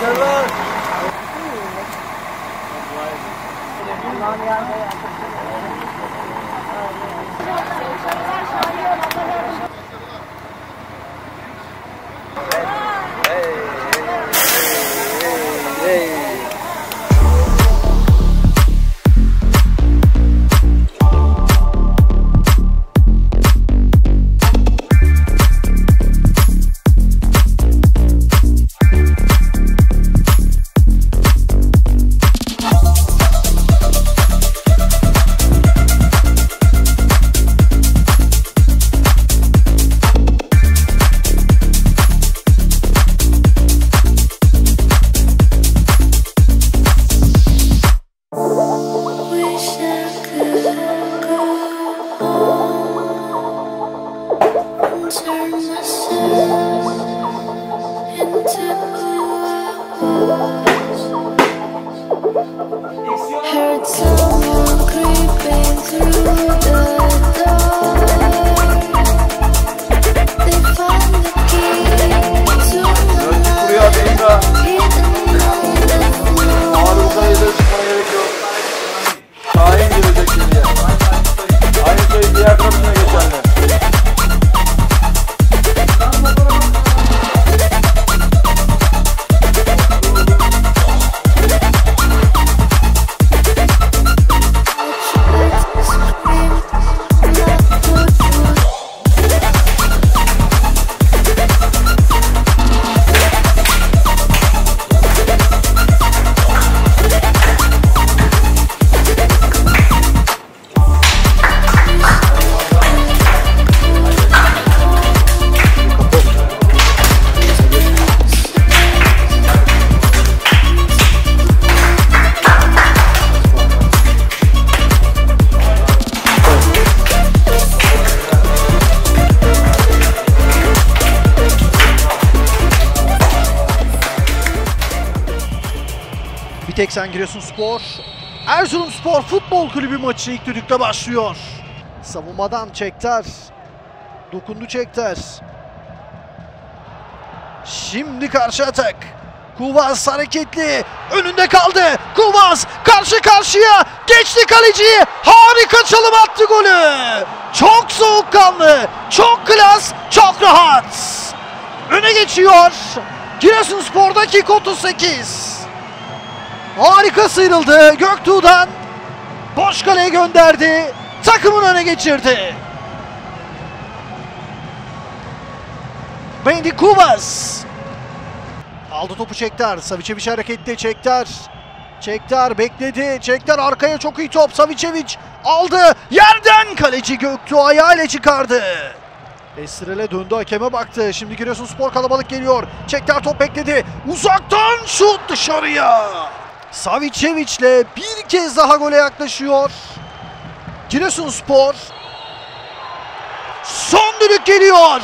Good luck. Yeah. Oh, 80 Giresunspor. Erzurumspor Futbol Kulübü maçı ilk düdükte başlıyor. Savunmadan Çekter. Dokundu Çekter. Şimdi karşı atak. Kuvas hareketli. Önünde kaldı. Kuvas karşı karşıya. Geçti kaleciyi. Harika çalım attı golü. Çok soğukkanlı. Çok klas. Çok rahat. Öne geçiyor. Giresun Giresunspor'daki 38. Harika sıyrıldı. Göktuğ'dan boş kaleye gönderdi. Takımın öne geçirdi. Mendy Kuvas. Aldı topu Çektar. Savicevic harekette Çektar. Çektar bekledi. Çektar arkaya çok iyi top. Savicevic aldı. Yerden kaleci Göktuğ ayağıyla çıkardı. Esrel'e döndü hakeme baktı. Şimdi Giresun Spor kalabalık geliyor. Çektar top bekledi. Uzaktan şut dışarıya. Savicevic'le bir kez daha gole yaklaşıyor. Giresunspor son düdük geliyor.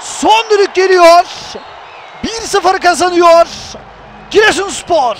Son düdük geliyor. 1-0 kazanıyor. Giresunspor.